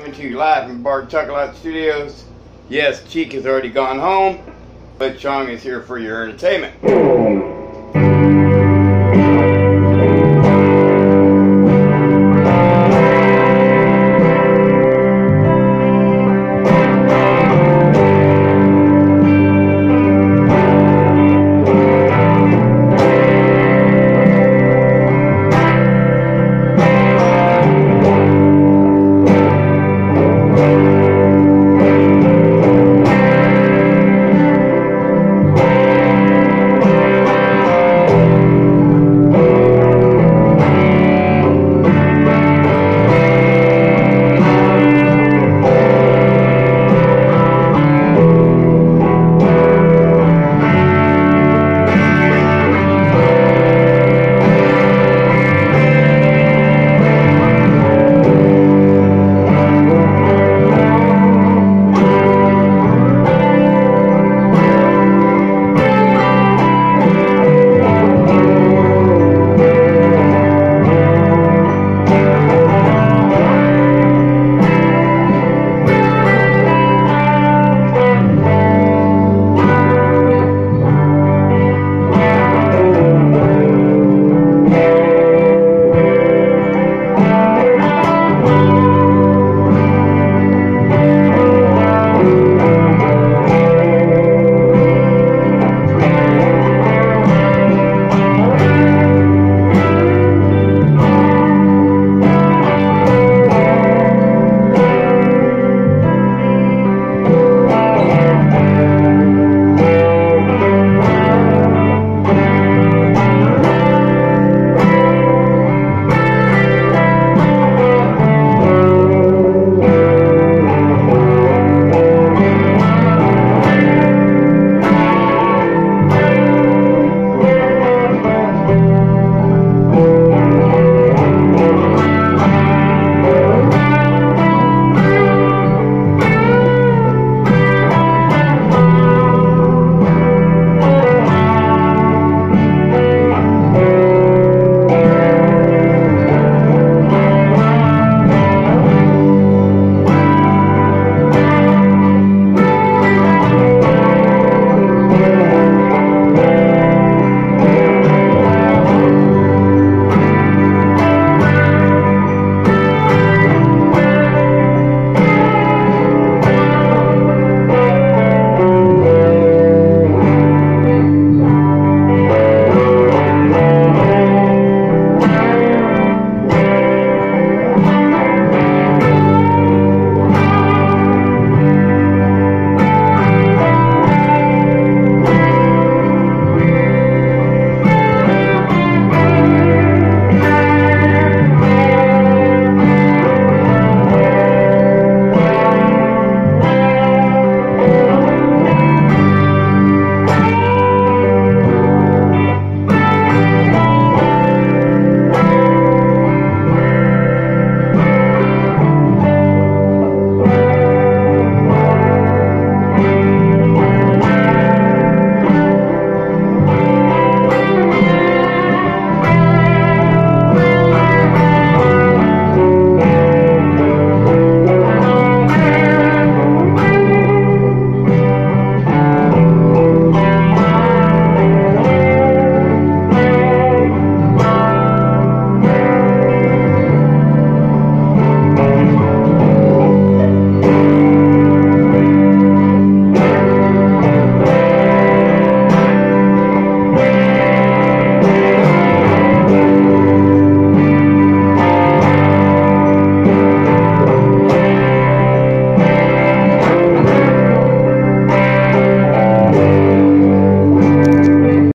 Coming to you live from Bark Chocolate Studios. Yes, Cheech has already gone home, but Chong is here for your entertainment.